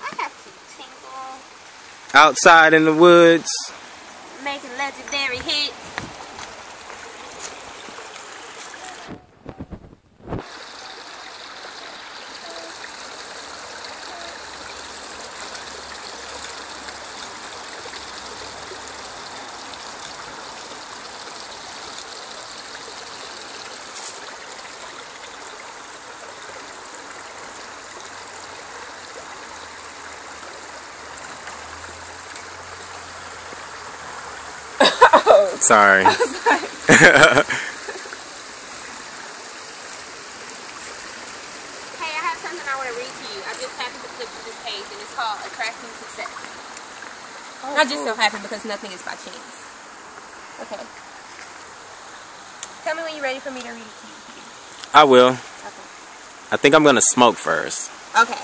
I got to tingle, Outside in the woods. making legendary hits. Sorry. Hey, I have something I want to read to you. I just happened to flip to this page, and it's called Attracting Success. Oh, I just so happened because nothing is by chance. Okay. Tell me when you're ready for me to read it to you. I will. Okay. I think I'm gonna smoke first. Okay.